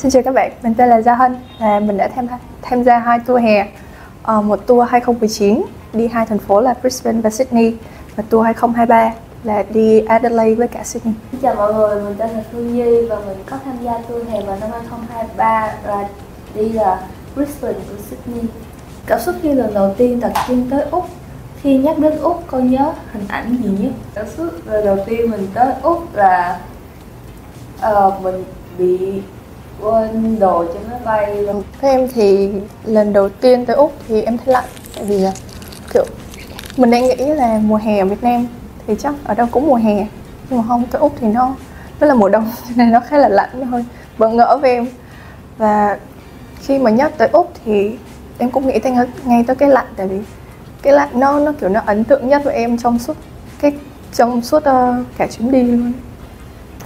Xin chào các bạn, mình tên là Gia Hân và mình đã tham tham gia hai tour hè. Uh, một tour 2019 đi hai thành phố là Brisbane và Sydney và tour 2023 là đi Adelaide với cả Sydney. Xin chào mọi người, mình tên là Phương Nhi và mình có tham gia tour hè vào năm 2023 và đi là Brisbane và Sydney. Cảm xúc như lần đầu tiên đặt chân tới Úc khi nhắc đến Úc con nhớ hình ảnh gì nhất? Cảm xúc lần đầu tiên mình tới Úc là uh, mình bị quên đồ trên máy bay luôn. Với em thì lần đầu tiên tới Úc thì em thấy lạnh tại vì à, kiểu mình đang nghĩ là mùa hè ở Việt Nam thì chắc ở đâu cũng mùa hè nhưng mà không tới Úc thì nó nó là mùa đông cho nên nó khá là lạnh thôi bỡ ngỡ với em và khi mà nhắc tới Úc thì em cũng nghĩ tới ngay tới cái lạnh tại vì cái lạnh nó nó kiểu nó ấn tượng nhất với em trong suốt cái trong suốt uh, cả chuyến đi luôn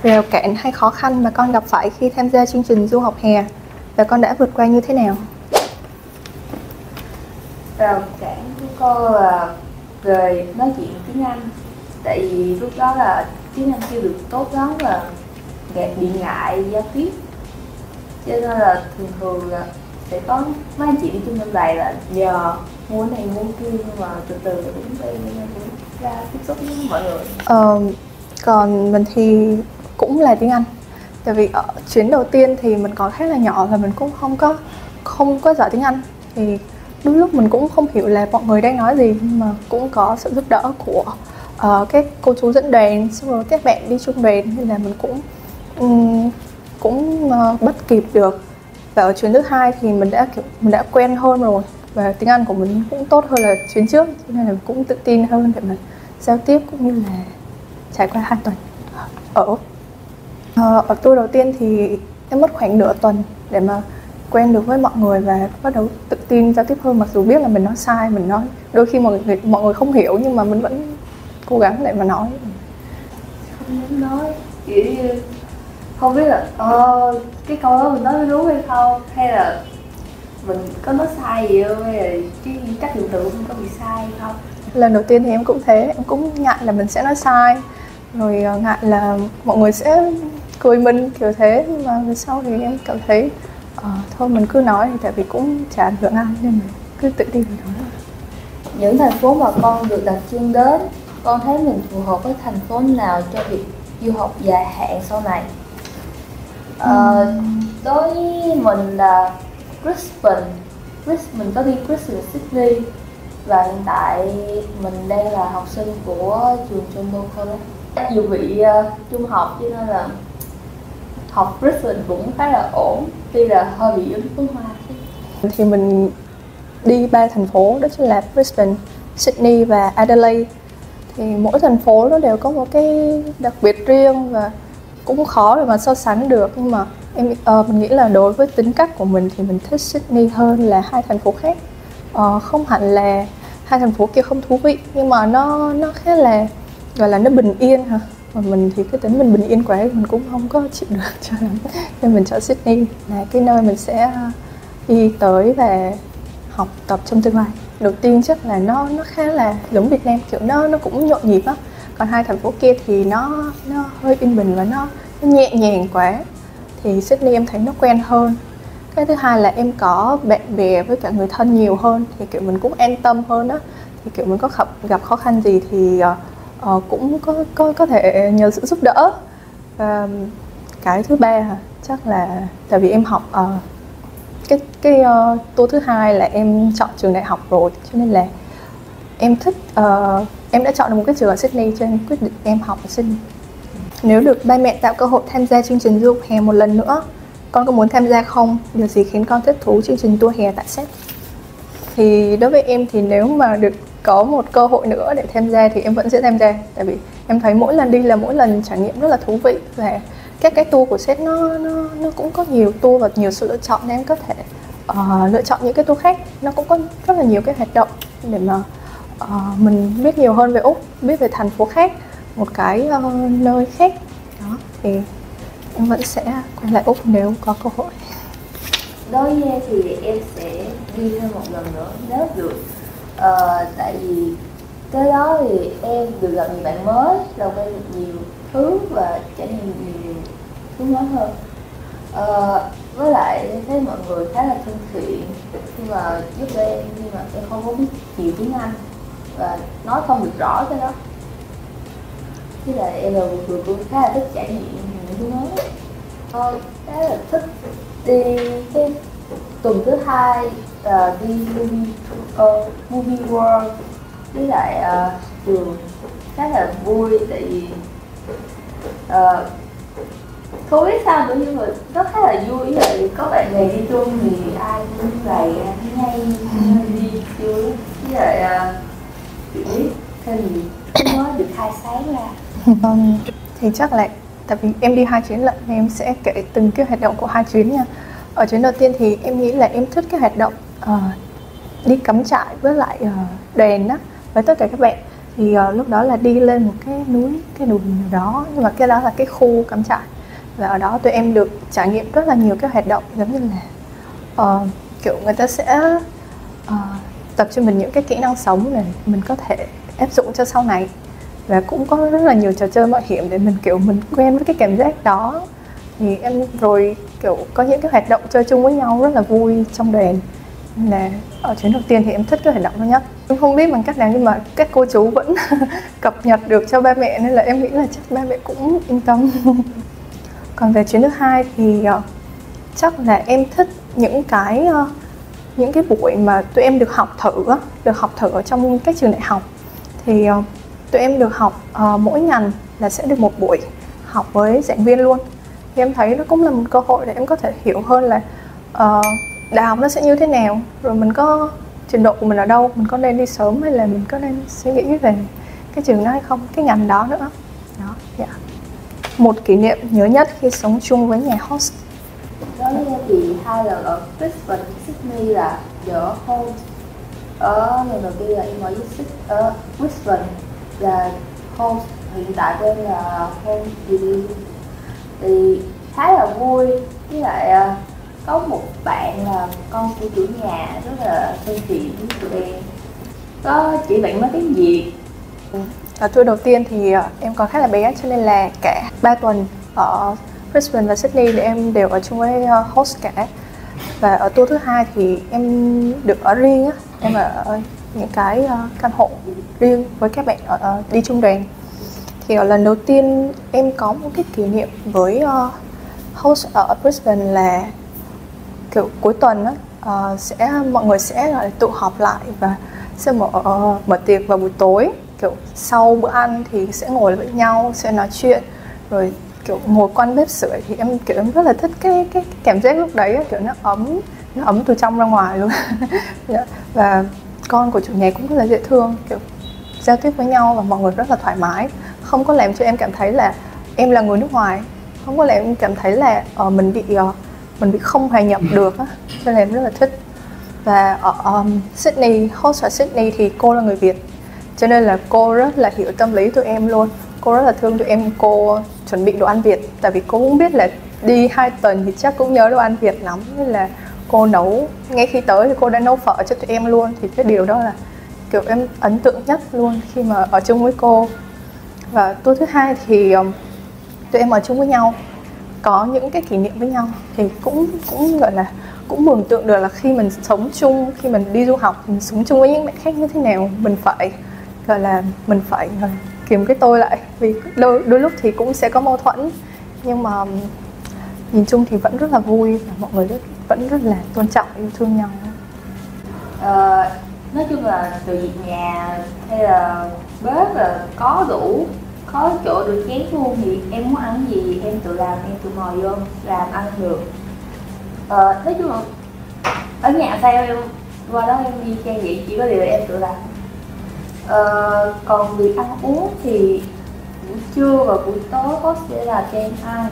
rào cản hay khó khăn mà con gặp phải khi tham gia chương trình du học hè. Và con đã vượt qua như thế nào? Rào cản của con là về nói chuyện tiếng Anh. Tại vì lúc đó là tiếng Anh chưa được tốt lắm và bị ngại giao tiếp. Cho nên là thường thường là sẽ có mấy anh chị đi chung bên bài là nhờ mua này mua kia nhưng mà từ từ cũng đi ra tiếp xúc với mọi người. Ờ, còn mình thì cũng là tiếng Anh tại vì ở chuyến đầu tiên thì mình còn khá là nhỏ và mình cũng không có không có giỏi tiếng Anh thì đôi lúc mình cũng không hiểu là mọi người đang nói gì nhưng mà cũng có sự giúp đỡ của uh, các cô chú dẫn đoàn xong rồi các bạn đi chung đoàn nên là mình cũng um, cũng uh, bắt kịp được và ở chuyến thứ hai thì mình đã kiểu mình đã quen hơn rồi và tiếng Anh của mình cũng tốt hơn là chuyến trước nên là cũng tự tin hơn để mà giao tiếp cũng như là trải qua hai tuần ở Úc ở tour đầu tiên thì em mất khoảng nửa tuần để mà quen được với mọi người và bắt đầu tự tin giao tiếp hơn. Mặc dù biết là mình nói sai mình nói đôi khi mọi người mọi người không hiểu nhưng mà mình vẫn cố gắng để mà nói. Không muốn nói như không biết là ờ, cái câu đó mình nói đúng hay không? Hay là mình có nói sai gì không? Hay là cái cách hiện tượng mình có bị sai hay không? Lần đầu tiên thì em cũng thế em cũng ngại là mình sẽ nói sai. Rồi ờ, ngại là mọi người sẽ cười mình kiểu thế nhưng mà về sau thì em cảm thấy uh, thôi mình cứ nói tại vì cũng chả ảnh hưởng ai nên mình cứ tự tin vào đó. Những thành phố mà con được đặt chân đến con thấy mình phù hợp với thành phố nào cho việc du học dài hạn sau này? Uh, đối với mình là Brisbane. Mình có đi Brisbane Sydney. Và hiện tại mình đang là học sinh của trường John College. Dù bị uh, trung học cho nên là học Brisbane cũng khá là ổn. Tuy là hơi bị ứng phấn hoa thì mình đi ba thành phố đó chính là Brisbane, Sydney và Adelaide. Thì mỗi thành phố nó đều có một cái đặc biệt riêng và cũng khó để mà so sánh được. Nhưng mà em uh, mình nghĩ là đối với tính cách của mình thì mình thích Sydney hơn là hai thành phố khác. Uh, không hẳn là hai thành phố kia không thú vị nhưng mà nó nó khá là gọi là nó bình yên hả? Mà mình thì cái tính mình bình yên quá mình cũng không có chịu được cho lắm. Nên mình chọn Sydney. Là cái nơi mình sẽ ờ, đi tới và học tập trong tương lai. Đầu tiên chắc là nó nó khá là giống Việt Nam kiểu nó nó cũng nhộn nhịp á còn hai thành phố kia thì nó nó hơi yên bình và nó, nó nhẹ nhàng quá. Thì Sydney em thấy nó quen hơn. Cái thứ hai là em có bạn bè với cả người thân nhiều hơn thì kiểu mình cũng an tâm hơn á. Thì kiểu mình có gặp gặp khó khăn gì thì ờ, uh, cũng có có có thể nhờ sự giúp đỡ. Và cái thứ ba chắc là tại vì em học uh, cái cái uh, tour thứ hai là em chọn trường đại học rồi cho nên là em thích uh, em đã chọn được một cái trường ở Sydney cho nên quyết định em học ở Sydney. Nếu được ba mẹ tạo cơ hội tham gia chương trình du học hè một lần nữa con có muốn tham gia không? Điều gì khiến con thích thú chương trình tour hè tại Sydney? Thì đối với em thì nếu mà được có một cơ hội nữa để tham gia thì em vẫn sẽ tham gia. Tại vì em thấy mỗi lần đi là mỗi lần trải nghiệm rất là thú vị và các cái tour của sếp nó nó nó cũng có nhiều tour và nhiều sự lựa chọn nên em có thể uh, lựa chọn những cái tour khác. Nó cũng có rất là nhiều cái hoạt động để mà uh, mình biết nhiều hơn về úc biết về thành phố khác một cái uh, nơi khác. Đó thì em vẫn sẽ quay lại úc nếu có cơ hội. Đối với thì em sẽ đi thêm một lần nữa nếu được uh, tại vì tới đó thì em được gặp nhiều bạn mới làm quen được nhiều thứ và trải nghiệm nhiều thứ mới hơn. Ờ, với lại em thấy mọi người khá là thân thiện. Nhưng mà giúp đỡ em nhưng mà em không có biết nhiều tiếng Anh và nói không được rõ cái đó. Với lại em là một người cũng khá là thích trải nghiệm những thứ mới. Ờ, khá là thích đi cái tuần thứ hai uh, đi movie uh, movie world với lại uh, trường khá là vui tại vì uh, không biết sao nữa nhưng mà nó khá là vui. Vậy có bạn bè đi chung thì ai cũng vậy ngay đi vui với lại uh, biết thêm gì mới được khai sáng ra. Vâng, thì chắc là tại vì em đi hai chuyến lận nên em sẽ kể từng cái hoạt động của hai chuyến nha. Ở chuyến đầu tiên thì em nghĩ là em thích cái hoạt động uh, đi cắm trại với lại ờ, uh, đèn á với tất cả các bạn. Thì uh, lúc đó là đi lên một cái núi cái đồi nào đó nhưng mà cái đó là cái khu cắm trại. Và ở đó tụi em được trải nghiệm rất là nhiều cái hoạt động giống như là uh, kiểu người ta sẽ uh, tập cho mình những cái kỹ năng sống này mình có thể áp dụng cho sau này. Và cũng có rất là nhiều trò chơi mạo hiểm để mình kiểu mình quen với cái cảm giác đó thì em rồi kiểu có những cái hoạt động chơi chung với nhau rất là vui trong đoàn là ở chuyến đầu tiên thì em thích cái hoạt động đó nhất. Em không biết bằng cách nào nhưng mà các cô chú vẫn cập nhật được cho ba mẹ nên là em nghĩ là chắc ba mẹ cũng yên tâm. Còn về chuyến thứ hai thì uh, chắc là em thích những cái uh, những cái buổi mà tụi em được học thử được học thử ở trong các trường đại học. Thì uh, tụi em được học uh, mỗi ngành là sẽ được một buổi học với giảng viên luôn thì em thấy nó cũng là một cơ hội để em có thể hiểu hơn là uh, đại học nó sẽ như thế nào. Rồi mình có trình độ của mình ở đâu mình có nên đi sớm hay là mình có nên suy nghĩ về cái trường đó hay không cái ngành đó nữa. Đó dạ. Một kỷ niệm nhớ nhất khi sống chung với nhà host. Đó với chị thì hai lần ở Brisbane Sydney là giữa host. Ở lần đầu tiên là em ở ở Brisbane là host. Hiện tại tên là host thì, thì khá là vui. Với lại à, có một bạn là con của chủ nhà rất là thân thiện với tụi em. Có chỉ bạn nói tiếng việt. Ở tour đầu tiên thì à, em còn khá là bé cho nên là cả 3 tuần ở Brisbane và Sydney thì em đều ở chung với à, host cả. Và ở tour thứ hai thì em được ở riêng á. Em ở những cái căn hộ riêng với các bạn ở đi chung đoàn thì ở lần đầu tiên em có một cái kỷ niệm với uh, host ở Brisbane là kiểu cuối tuần á uh, sẽ mọi người sẽ gọi là tụ họp lại và sẽ mở uh, mở tiệc vào buổi tối. Kiểu sau bữa ăn thì sẽ ngồi với nhau sẽ nói chuyện rồi kiểu ngồi quanh bếp sưởi. Thì em kiểu em rất là thích cái cái, cái cảm giác lúc đấy kiểu nó ấm nó ấm từ trong ra ngoài luôn. Dạ, và con của chủ nhà cũng rất là dễ thương kiểu giao tiếp với nhau và mọi người rất là thoải mái không có làm cho em cảm thấy là em là người nước ngoài không có làm em cảm thấy là uh, mình bị uh, mình bị không hòa nhập được á cho nên em rất là thích. Và ở um, Sydney host ở Sydney thì cô là người Việt cho nên là cô rất là hiểu tâm lý tụi em luôn. Cô rất là thương tụi em cô chuẩn bị đồ ăn Việt tại vì cô cũng biết là đi hai tuần thì chắc cũng nhớ đồ ăn Việt lắm nên là cô nấu ngay khi tới thì cô đã nấu phở cho tụi em luôn. Thì cái điều đó là kiểu em ấn tượng nhất luôn khi mà ở chung với cô và tour thứ hai thì um, tụi em ở chung với nhau có những cái kỷ niệm với nhau thì cũng cũng gọi là cũng mường tượng được là khi mình sống chung khi mình đi du học mình sống chung với những bạn khác như thế nào mình phải gọi là mình phải uh, kiềm cái tôi lại. Vì đôi, đôi lúc thì cũng sẽ có mâu thuẫn nhưng mà um, nhìn chung thì vẫn rất là vui và mọi người rất, vẫn rất là tôn trọng yêu thương nhau. Ờ, nói chung là từ việc nhà hay là bếp là có đủ có chỗ được chén luôn thì em muốn ăn gì em tự làm em tự mò vô làm ăn được. Ờ, nói chung là ở nhà sao em qua đó em đi trang vậy chỉ có điều là em tự làm. Ờ, còn việc ăn uống thì buổi trưa và buổi tối có sẽ là cho em ăn.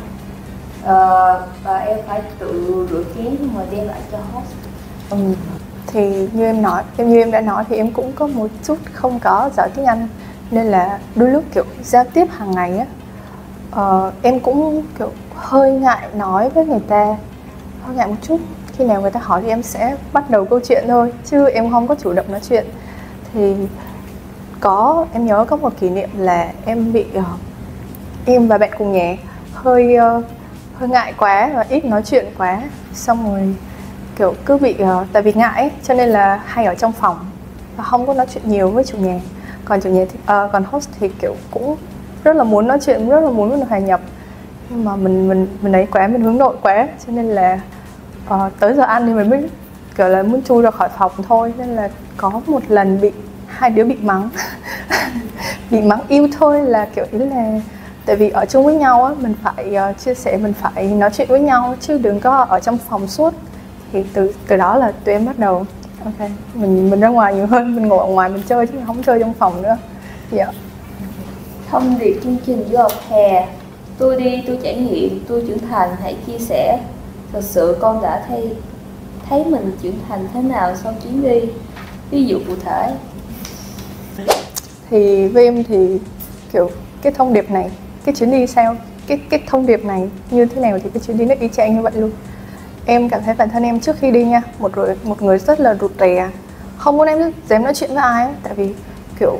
Ờ, và em phải tự rửa chén nhưng mà đem lại cho host. Ừ. thì như em nói em như em đã nói thì em cũng có một chút không có giỏi tiếng anh nên là đôi lúc kiểu giao tiếp hàng ngày á uh, em cũng kiểu hơi ngại nói với người ta hơi ngại một chút. Khi nào người ta hỏi thì em sẽ bắt đầu câu chuyện thôi chứ em không có chủ động nói chuyện. Thì có em nhớ có một kỷ niệm là em bị uh, em và bạn cùng nhà hơi uh, hơi ngại quá và ít nói chuyện quá. Xong rồi kiểu cứ bị uh, tại vì ngại ấy, cho nên là hay ở trong phòng và không có nói chuyện nhiều với chủ nhà còn chủ nhà thì, uh, còn host thì kiểu cũng rất là muốn nói chuyện rất là muốn mình hòa nhập. Nhưng mà mình mình mình ấy quá mình hướng nội quá cho nên là uh, tới giờ ăn thì mình mới kiểu là muốn chui ra khỏi phòng thôi. Nên là có một lần bị hai đứa bị mắng. Bị mắng yêu thôi là kiểu ý là tại vì ở chung với nhau á mình phải uh, chia sẻ mình phải nói chuyện với nhau chứ đừng có ở trong phòng suốt. Thì từ từ đó là tụi em bắt đầu ok. Mình mình ra ngoài nhiều hơn mình ngồi ở ngoài mình chơi chứ không chơi trong phòng nữa. Dạ. Yeah. thông điệp chương trình du học hè. Tôi đi tôi trải nghiệm tôi trưởng thành. Hãy chia sẻ. Thật sự con đã thấy thấy mình trưởng thành thế nào sau chuyến đi. Ví dụ cụ thể. Thì với em thì kiểu cái thông điệp này cái chuyến đi sao cái cái thông điệp này như thế nào thì cái chuyến đi nó y chang như vậy luôn em cảm thấy bản thân em trước khi đi nha một người một người rất là rụt rè. Không muốn em dám nói chuyện với ai ấy, tại vì kiểu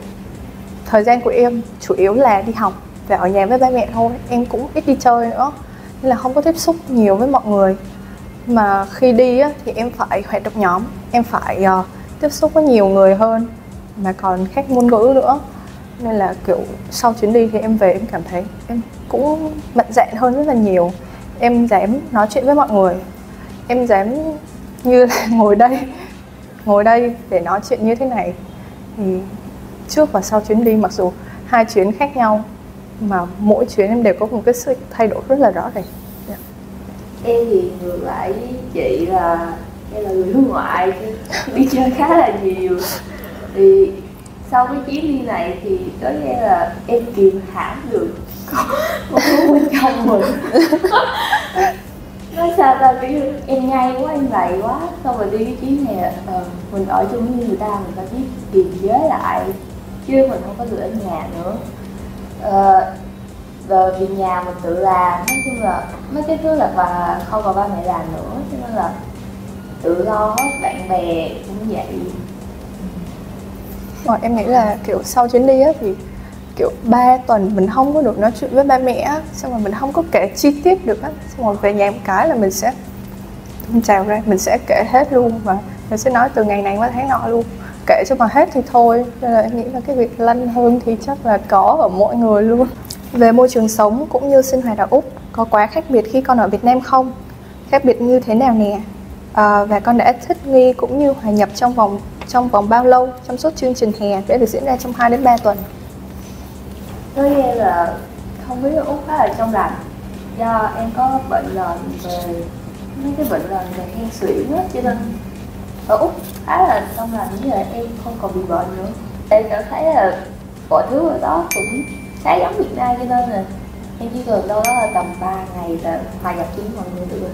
thời gian của em chủ yếu là đi học và ở nhà với ba mẹ thôi em cũng ít đi chơi nữa nên là không có tiếp xúc nhiều với mọi người. Mà khi đi á, thì em phải hoạt động nhóm em phải uh, tiếp xúc với nhiều người hơn mà còn khác ngôn ngữ nữa. Nên là kiểu sau chuyến đi thì em về em cảm thấy em cũng mạnh dạn hơn rất là nhiều. Em dám nói chuyện với mọi người em dám như là ngồi đây ngồi đây để nói chuyện như thế này. Thì trước và sau chuyến đi mặc dù hai chuyến khác nhau mà mỗi chuyến em đều có một cái sự thay đổi rất là rõ rệt yeah. em thì ngược lại với chị là em là người nước ngoài đi chơi khá là nhiều. Thì sau cái chuyến đi này thì với em là em kìm hãm được một thứ bên trong mình nói sao ta kiểu em ngay quá em vậy quá. Xong rồi đi cái chuyến này ờ, mình ở chung với người ta mình phải biết kiềm chế lại. Chứ mình không có được ở nhà nữa. Ờ, rồi về nhà mình tự làm nói chung là mấy cái thứ là và không còn ba mẹ làm nữa. Cho nên là tự lo hết bạn bè cũng vậy. Rồi em nghĩ là kiểu sau chuyến đi á thì kiểu 3 tuần mình không có được nói chuyện với ba mẹ xong rồi mình không có kể chi tiết được á xong rồi về nhà một cái là mình sẽ mình chào ra mình sẽ kể hết luôn và mình sẽ nói từ ngày này qua tháng nọ luôn. Kể cho mà hết thì thôi nên là em nghĩ là cái việc lanh hơn thì chắc là có ở mỗi người luôn. Về môi trường sống cũng như sinh hoạt ở úc có quá khác biệt khi con ở việt nam không? Khác biệt như thế nào nè? À, và con đã thích nghi cũng như hòa nhập trong vòng trong vòng bao lâu trong suốt chương trình hè sẽ được diễn ra trong 2 đến 3 tuần? Tôi nghe là không biết út khá là trong lành. Do em có bệnh nền về mấy cái bệnh nền về hen suyễn á cho nên ở út khá là trong lành như là em không còn bị bệnh nữa. Em cảm thấy là mọi thứ ở đó cũng khá giống Việt Nam cho nên là em chỉ cần đâu đó là tầm 3 ngày là hòa nhập với mọi người được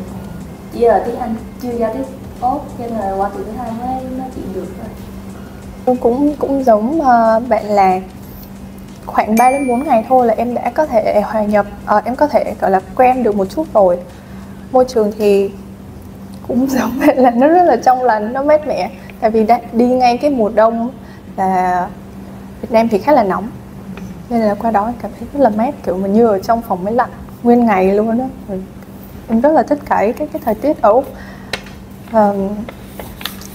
chỉ là tiếng Anh chưa giao tiếp tốt cho nên là qua tuần thứ hai mới nói chuyện được thôi. Cũng cũng giống uh, bạn là khoảng 3 đến 4 ngày thôi là em đã có thể hòa nhập à, em có thể gọi là quen được một chút rồi. Môi trường thì cũng giống vậy là nó rất là trong lành nó mát mẻ. Tại vì đã đi ngay cái mùa đông là Việt Nam thì khá là nóng nên là qua đó em cảm thấy rất là mát kiểu mình như ở trong phòng máy lạnh nguyên ngày luôn đó em rất là thích cái cái cái thời tiết ở Úc à,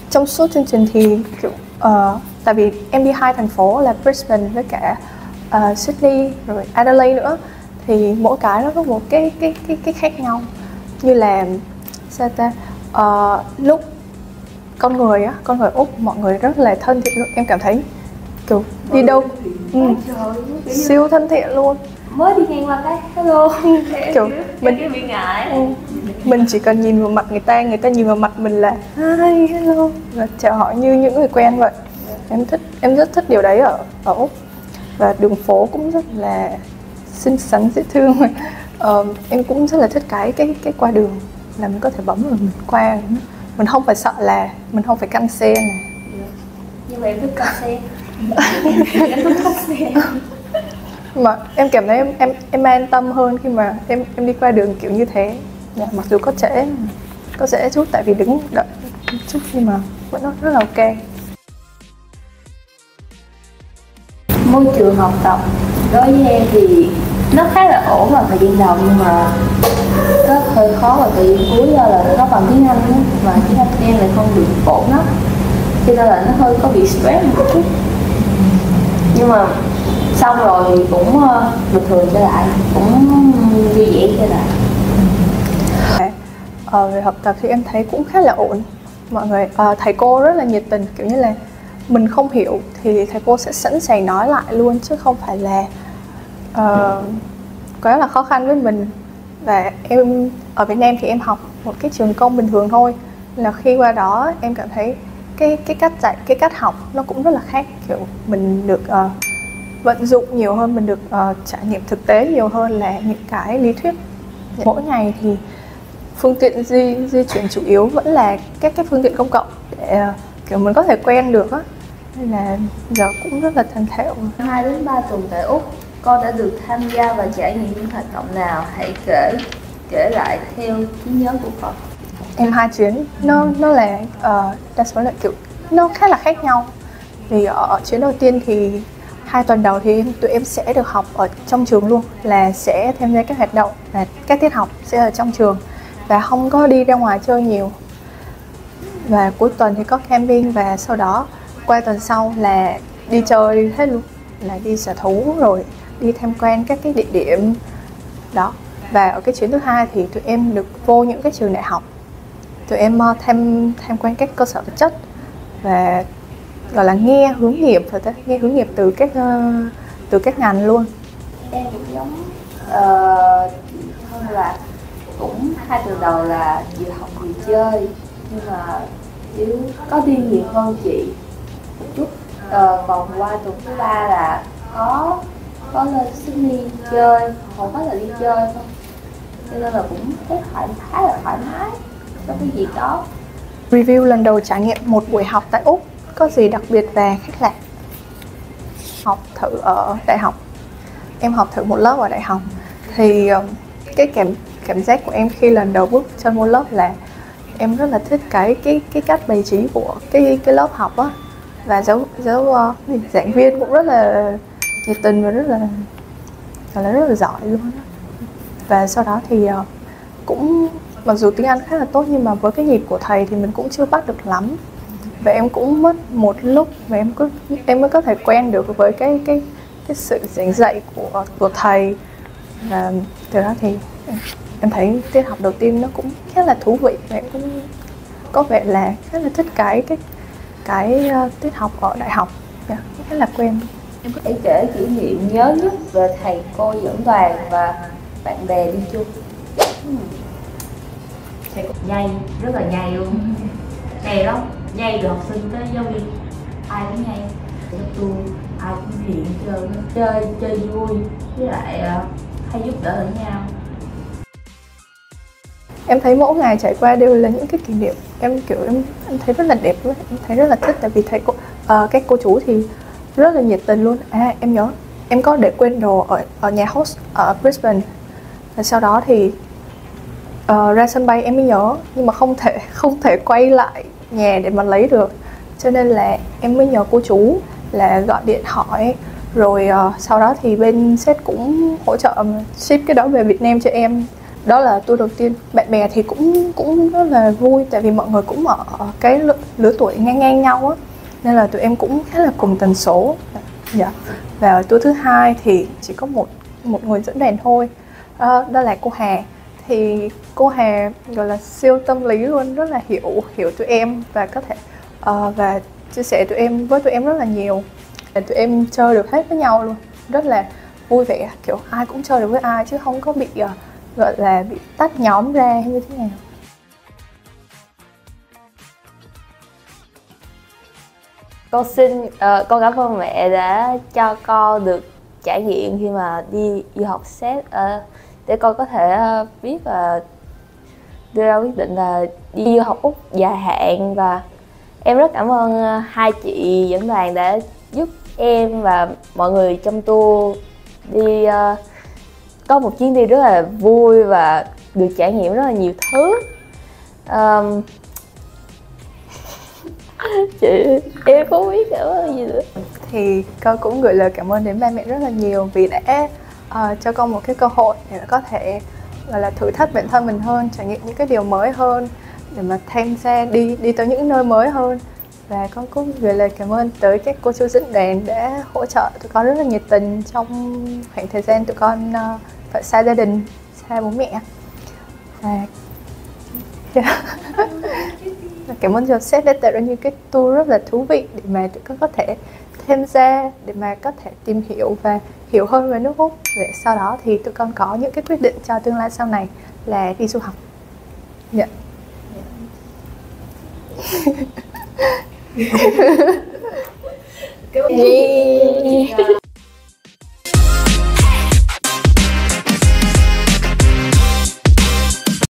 trong suốt chương trình thì kiểu uh, tại vì em đi hai thành phố là Brisbane với cả uh, Sydney rồi Adelaide nữa thì mỗi cái nó có một cái cái cái cái khác nhau. Như là sao ta? Uh, lúc con người á con người úc mọi người rất là thân thiện luôn em cảm thấy kiểu đi đâu ừ, siêu thân thiện luôn. Mới đi ngang qua cái hello kiểu mình bị ngại. ừ, mình chỉ cần nhìn vào mặt người ta người ta nhìn vào mặt mình là hi hello và chào hỏi như những người quen vậy. Em thích em rất thích điều đấy ở ở úc và đường phố cũng rất là xinh xắn dễ thương. Uh, em cũng rất là thích cái cái cái qua đường là mình có thể bấm rồi mình qua. Mình không phải sợ là mình không phải căn xe này nhưng mà em thích căn xe. Mà em cảm thấy em em em an tâm hơn khi mà em em đi qua đường kiểu như thế. Dạ, mặc dù có trễ có trễ chút tại vì đứng đợi chút nhưng mà vẫn rất là ok môi trường học tập. Đối với em thì nó khá là ổn vào thời gian đầu nhưng mà có hơi khó vào thời gian cuối do là nó bằng tiếng Anh ấy, mà tiếng Anh em lại không được ổn lắm. Cho nên là nó hơi có bị stress một chút. Nhưng mà xong rồi cũng ờ, bình thường trở lại cũng vui vẻ trở lại. Ờ, về học tập thì em thấy cũng khá là ổn. Mọi người à, thầy cô rất là nhiệt tình kiểu như là mình không hiểu thì thầy cô sẽ sẵn sàng nói lại luôn chứ không phải là uh, quá là khó khăn với mình. Và em ở Việt Nam thì em học một cái trường công bình thường thôi. Là khi qua đó em cảm thấy cái cái cách dạy cái cách học nó cũng rất là khác. Kiểu mình được uh, vận dụng nhiều hơn mình được uh, trải nghiệm thực tế nhiều hơn là những cái lý thuyết. Mỗi ngày thì phương tiện di di chuyển chủ yếu vẫn là các cái phương tiện công cộng để uh, kiểu mình có thể quen được á. Nên là giờ cũng rất là thân thiện 2 đến 3 tuần tại Úc con đã được tham gia và trải nghiệm những hoạt động nào? Hãy kể kể lại theo trí nhớ của con. Em hai chuyến nó nó là uh, đa số là kiểu nó khá là khác nhau. Vì ở chuyến đầu tiên thì hai tuần đầu thì tụi em sẽ được học ở trong trường luôn là sẽ tham gia các hoạt động là các tiết học sẽ ở trong trường. Và không có đi ra ngoài chơi nhiều và cuối tuần thì có camping và sau đó qua tuần sau là đi chơi hết luôn là đi sở thú rồi đi tham quan các cái địa điểm đó. Và ở cái chuyến thứ hai thì tụi em được vô những cái trường đại học. Tụi em ờ, tham tham quan các cơ sở vật chất và gọi là nghe hướng nghiệp rồi đấy nghe hướng nghiệp từ các uh, từ các ngành luôn. Em cũng giống ờ, uh, hơn là cũng hai từ đầu là vừa học vừa chơi nhưng mà nếu có đi nhiều hơn chị một chút ờ, uh, còn qua tuần thứ ba là có có lên Sydney chơi hầu hết là đi chơi không cho nên là cũng thấy thoải khá là thoải mái trong cái gì đó. Review lần đầu trải nghiệm một buổi học tại úc có gì đặc biệt và khác lạ học thử ở đại học. Em học thử một lớp ở đại học. Thì ờ, cái cảm cảm giác của em khi lần đầu bước chân vô lớp là em rất là thích cái cái cái cách bày trí của cái cái lớp học á. Và giáo giáo uh, giảng viên cũng rất là nhiệt tình và rất là là rất là giỏi luôn á. Và sau đó thì uh, cũng mặc dù tiếng Anh khá là tốt nhưng mà với cái nhịp của thầy thì mình cũng chưa bắt được lắm. Và em cũng mất một lúc và em cứ em mới có thể quen được với cái cái cái sự giảng dạy của của thầy. Và từ đó thì em, thấy tiết học đầu tiên nó cũng khá là thú vị và em cũng có vẻ là khá là thích cái cái cái uh, tiết học ở đại học. Yeah, khá là quen. Em có thể kể kỷ niệm nhớ nhất về thầy cô dẫn đoàn và bạn bè đi chung? Thầy cô nhây rất là nhây luôn. Nhây lắm nhây từ học sinh tới giáo viên. Ai cũng nhây. Lớp tôi ai cũng hiền chơi chơi chơi vui. Với lại uh, hay giúp đỡ lẫn nhau em thấy mỗi ngày trải qua đều là những cái kỷ niệm. Em kiểu em, em thấy rất là đẹp luôn em thấy rất là thích. Tại vì thấy cô ờ, uh, các cô chú thì rất là nhiệt tình luôn. À em nhớ em có để quên đồ ở ở nhà host ở Brisbane. Và sau đó thì uh, ra sân bay em mới nhớ. Nhưng mà không thể không thể quay lại nhà để mà lấy được. Cho nên là em mới nhờ cô chú là gọi điện hỏi. Rồi uh, sau đó thì bên sếp cũng hỗ trợ ship cái đó về Việt Nam cho em đó là tour đầu tiên. Bạn bè thì cũng cũng rất là vui tại vì mọi người cũng ở cái lứa, lứa tuổi ngang ngang nhau á. Nên là tụi em cũng khá là cùng tần số. Dạ. Và tour thứ hai thì chỉ có một một người dẫn đoàn thôi. À, đó là cô Hà. Thì cô Hà gọi là siêu tâm lý luôn rất là hiểu hiểu tụi em và có thể uh, và chia sẻ tụi em với tụi em rất là nhiều. Để tụi em chơi được hết với nhau luôn. Rất là vui vẻ kiểu ai cũng chơi được với ai chứ không có bị uh, gọi là bị tách nhóm ra hay như thế nào? Con xin uh, con cảm ơn mẹ đã cho con được trải nghiệm khi mà đi du học xét. Uh, để con có thể uh, biết và đưa ra quyết định là đi du học úc dài hạn. Và em rất cảm ơn uh, hai chị dẫn đoàn đã giúp em và mọi người trong tour đi uh, có một chuyến đi rất là vui và được trải nghiệm rất là nhiều thứ. Um, chị em không biết cảm ơn gì nữa. Thì con cũng gửi lời cảm ơn đến ba mẹ rất là nhiều vì đã uh, cho con một cái cơ hội để có thể gọi là thử thách bản thân mình hơn trải nghiệm những cái điều mới hơn để mà tham gia đi đi tới những nơi mới hơn và con cũng gửi lời cảm ơn tới các cô chú dẫn đoàn đã hỗ trợ tụi con rất là nhiệt tình trong khoảng thời gian tụi con uh, phải xa gia đình xa bố mẹ và yeah. cảm ơn Joseph đã tạo ra những cái tour rất là thú vị để mà tụi con có thể tham gia để mà có thể tìm hiểu và hiểu hơn về nước Úc để sau đó thì tụi con có những cái quyết định cho tương lai sau này là đi du học. Dạ. Yeah. Cảm ơn. Yeah.